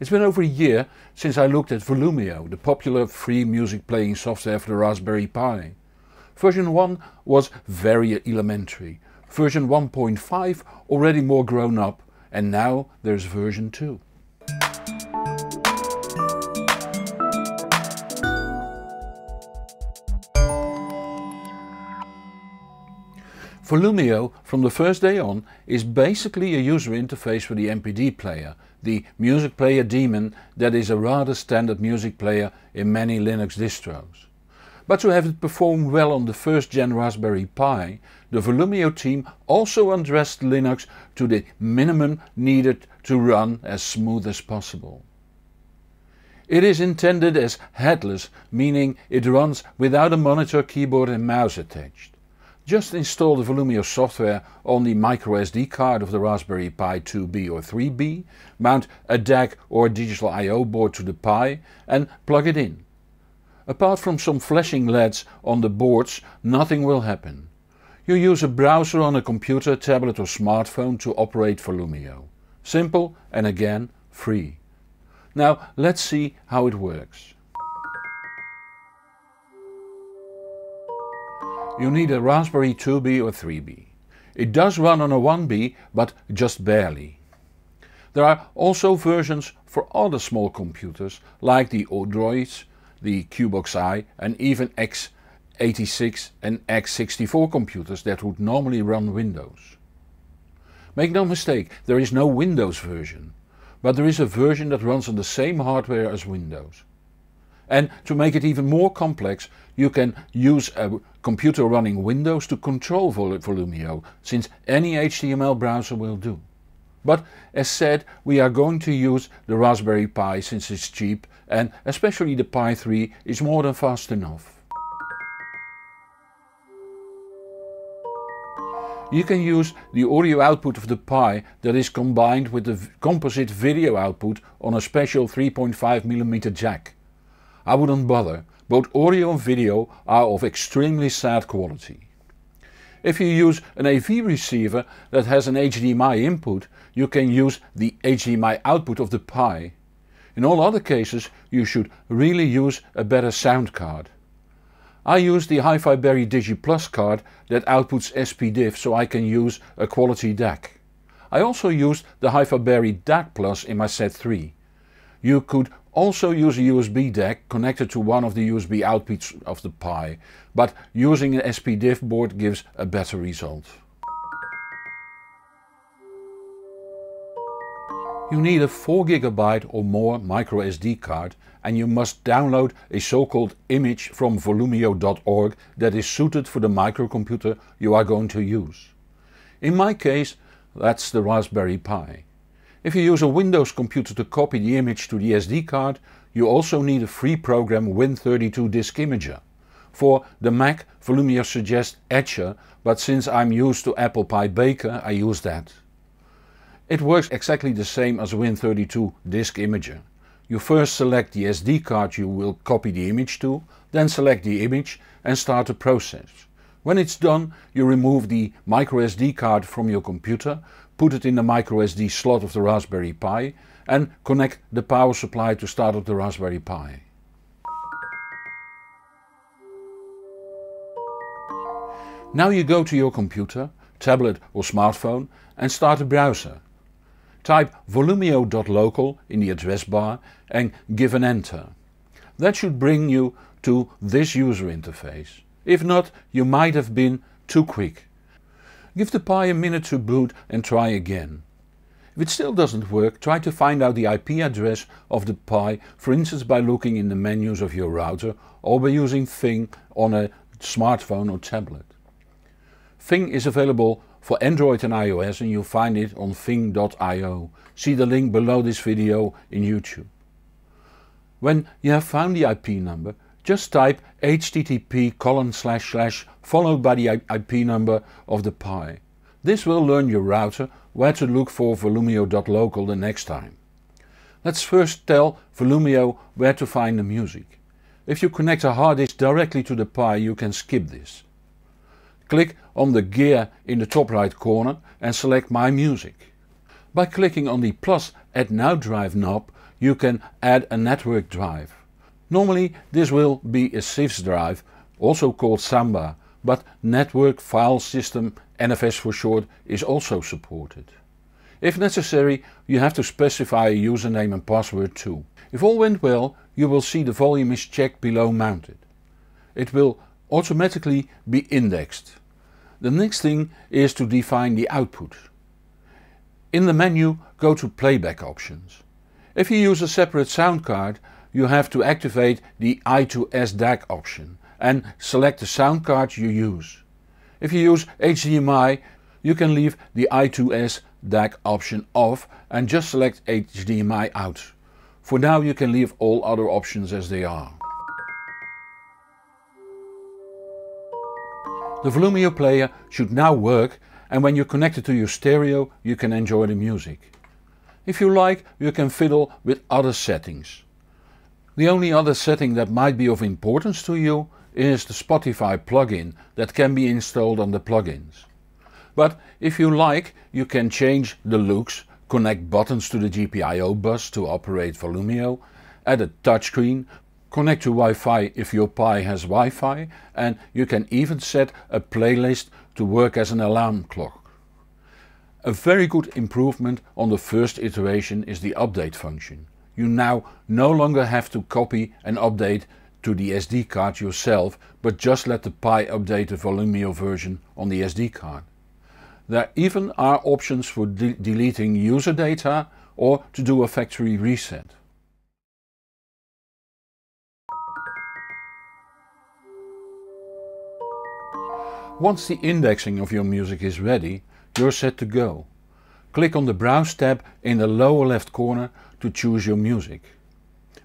It's been over a year since I looked at Volumio, the popular free music playing software for the Raspberry Pi. Version 1 was very elementary, version 1.5 already more grown up and now there's version 2. Volumio from the first day on is basically a user interface for the MPD player, the music player daemon that is a rather standard music player in many Linux distros. But to have it perform well on the first gen Raspberry Pi, the Volumio team also undressed Linux to the minimum needed to run as smooth as possible. It is intended as headless, meaning it runs without a monitor, keyboard and mouse attached. Just install the Volumio software on the microSD card of the Raspberry Pi 2B or 3B, mount a DAC or digital I.O. board to the Pi and plug it in. Apart from some flashing LEDs on the boards nothing will happen. You use a browser on a computer, tablet or smartphone to operate Volumio. Simple and again free. Now let's see how it works. You need a Raspberry 2B or 3B. It does run on a 1B but just barely. There are also versions for other small computers like the Odroids, the CuBox-i and even x86 and x64 computers that would normally run Windows. Make no mistake, there is no Windows version, but there is a version that runs on the same hardware as Windows. And to make it even more complex you can use a computer running Windows to control Volumio since any HTML browser will do. But as said we are going to use the Raspberry Pi since it's cheap and especially the Pi 3 is more than fast enough. You can use the audio output of the Pi that is combined with the composite video output on a special 3.5mm jack. I wouldn't bother, both audio and video are of extremely sad quality. If you use an AV receiver that has an HDMI input you can use the HDMI output of the Pi. In all other cases you should really use a better sound card. I use the HiFi Berry DigiPlus card that outputs SPDIF so I can use a quality DAC. I also used the HiFi Berry DAC Plus in my set 3. You could also use a USB DAC connected to one of the USB outputs of the Pi, but using an SPDIF board gives a better result. You need a 4GB or more microSD card and you must download a so-called image from volumio.org that is suited for the microcomputer you are going to use. In my case that's the Raspberry Pi. If you use a Windows computer to copy the image to the SD card, you also need a free program Win32 Disk Imager. For the Mac, Volumio suggests Etcher, but since I'm used to ApplePi-Baker I use that. It works exactly the same as Win32 Disk Imager. You first select the SD card you will copy the image to, then select the image and start the process. When it's done you remove the microSD card from your computer, put it in the microSD slot of the Raspberry Pi and connect the power supply to start up the Raspberry Pi. Now you go to your computer, tablet or smartphone and start a browser. Type volumio.local in the address bar and give an enter. That should bring you to this user interface. If not, you might have been too quick. Give the Pi a minute to boot and try again. If it still doesn't work, try to find out the IP address of the Pi, for instance by looking in the menus of your router or by using Fing on a smartphone or tablet. Fing is available for Android and iOS and you'll find it on fing.io. See the link below this video in YouTube. When you have found the IP number, just type http colon slash slash followed by the IP number of the Pi. This will learn your router where to look for volumio.local the next time. Let's first tell Volumio where to find the music. If you connect a hard disk directly to the Pi you can skip this. Click on the gear in the top right corner and select My Music. By clicking on the plus Add Now Drive knob you can add a network drive. Normally this will be a CIFS drive, also called Samba, but Network File System NFS for short is also supported. If necessary you have to specify a username and password too. If all went well you will see the volume is checked below mounted. It will automatically be indexed. The next thing is to define the output. In the menu go to playback options. If you use a separate sound card you have to activate the I2S DAC option and select the sound card you use. If you use HDMI you can leave the I2S DAC option off and just select HDMI out. For now you can leave all other options as they are. The Volumio player should now work and when you connect it to your stereo you can enjoy the music. If you like you can fiddle with other settings. The only other setting that might be of importance to you is the Spotify plugin that can be installed on the plugins. But if you like you can change the looks, connect buttons to the GPIO bus to operate Volumio, add a touchscreen, connect to Wi-Fi if your Pi has Wi-Fi and you can even set a playlist to work as an alarm clock. A very good improvement on the first iteration is the update function. You now no longer have to copy and update to the SD card yourself but just let the Pi update the Volumio version on the SD card. There even are options for de deleting user data or to do a factory reset. Once the indexing of your music is ready, you're set to go. Click on the Browse tab in the lower left corner to choose your music.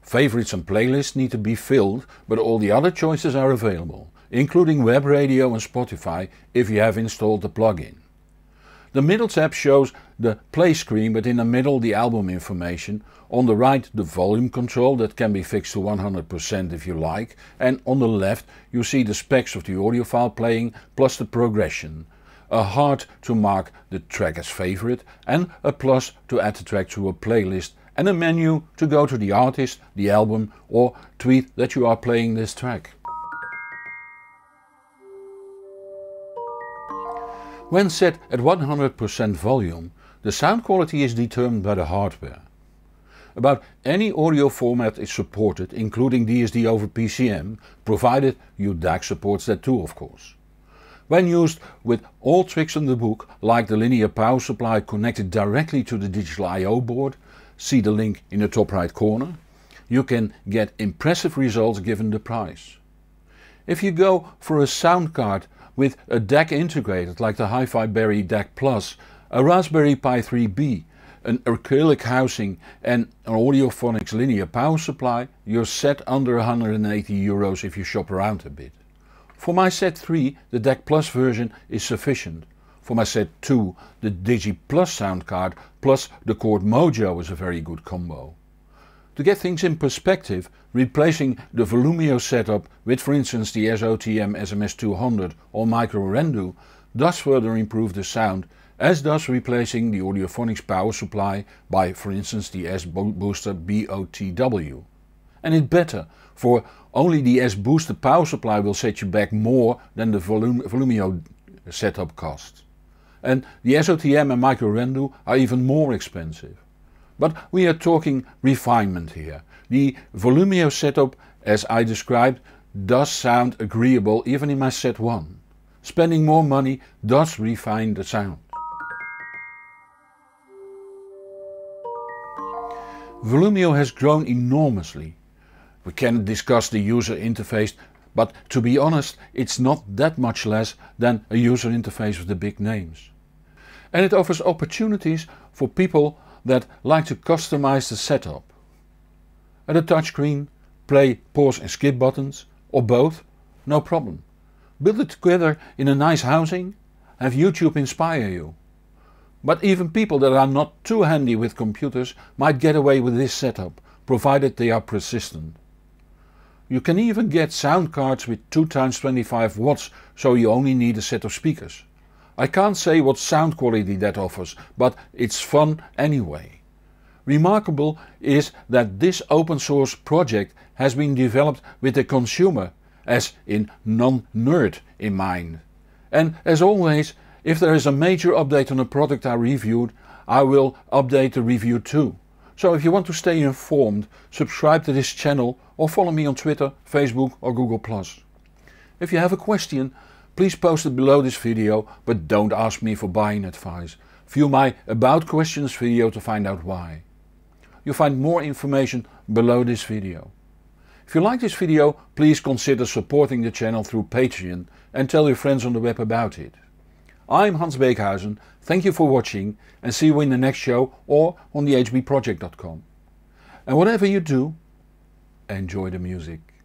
Favorites and playlists need to be filled, but all the other choices are available, including web radio and Spotify if you have installed the plugin. The middle tab shows the play screen but in the middle the album information, on the right the volume control that can be fixed to 100% if you like and on the left you see the specs of the audio file playing plus the progression, a heart to mark the track as favorite and a plus to add the track to a playlist and a menu to go to the artist, the album or tweet that you are playing this track. When set at 100% volume, the sound quality is determined by the hardware. About any audio format is supported including DSD over PCM, provided your DAC supports that too of course. When used with all tricks in the book like the linear power supply connected directly to the digital I.O. board, see the link in the top right corner, you can get impressive results given the price. If you go for a sound card with a DAC integrated like the Hi-Fi Berry DAC Plus, a Raspberry Pi 3B, an acrylic housing and an Audiophonics linear power supply, you're set under 180 euros if you shop around a bit. For my set 3 the DAC Plus version is sufficient. For my set 2 the Digi Plus sound card plus the Chord Mojo is a very good combo. To get things in perspective, replacing the Volumio setup with for instance the SOTM SMS200 or Micro Rendu does further improve the sound as does replacing the Audiophonics power supply by for instance the S-Booster BOTW. And it's better, for only the S-Booster power supply will set you back more than the Volum Volumio setup costs. And the SOTM and MicroRendu are even more expensive. But we are talking refinement here. The Volumio setup as I described does sound agreeable even in my set 1. Spending more money does refine the sound. Volumio has grown enormously. We can discuss the user interface but to be honest it's not that much less than a user interface with the big names. And it offers opportunities for people that like to customize the setup. At a touchscreen, play, pause and skip buttons, or both, no problem. Build it together in a nice housing, have YouTube inspire you. But even people that are not too handy with computers might get away with this setup, provided they are persistent. You can even get sound cards with 2 times 25 watts so you only need a set of speakers. I can't say what sound quality that offers, but it's fun anyway. Remarkable is that this open source project has been developed with the consumer, as in non-nerd, in mind. And as always, if there is a major update on a product I reviewed, I will update the review too. So if you want to stay informed, subscribe to this channel or follow me on Twitter, Facebook or Google+. If you have a question, please post it below this video, but don't ask me for buying advice. View my About Questions video to find out why. You'll find more information below this video. If you like this video, please consider supporting the channel through Patreon and tell your friends on the web about it. I'm Hans Beekhuyzen, thank you for watching and see you in the next show or on thehbproject.com. And whatever you do, enjoy the music.